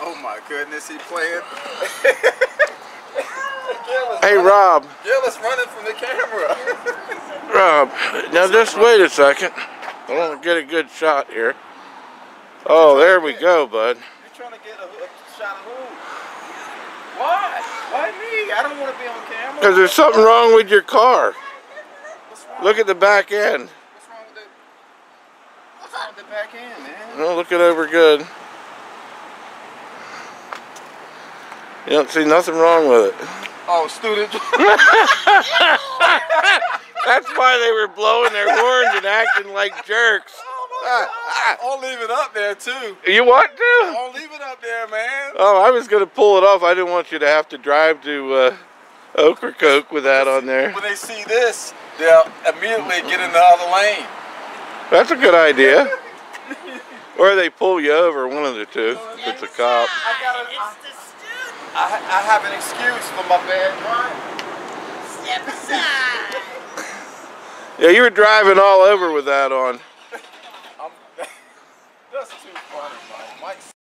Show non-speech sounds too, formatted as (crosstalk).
Oh my goodness, he playing. (laughs) Hey, Rob. Gillis running from the camera. (laughs) Rob, now just wait a second. I want to get a good shot here. Oh, there we go, bud. You're trying to get a, a shot of who? Why? Why me? I don't want to be on camera. Because there's something wrong with your car. What's wrong? Look at the back end. What's wrong with the? What's wrong with the back end, man? No, look it over good. You don't see nothing wrong with it. Oh, student. (laughs) That's why they were blowing their horns and acting like jerks. (laughs) Oh I'll leave it up there too. You want to? I'll leave it up there, man. Oh, I was going to pull it off. I didn't want you to have to drive to uh, Ocracoke with that on there. When they see this, they'll immediately get in the other lane. That's a good idea. Or they pull you over, one of the two, if it's a cop. I got a, It's the student. I, I have an excuse for my bad driving. Step aside. (laughs) yeah, you were driving all over with that on. (laughs) (laughs) that's too funny, Mike.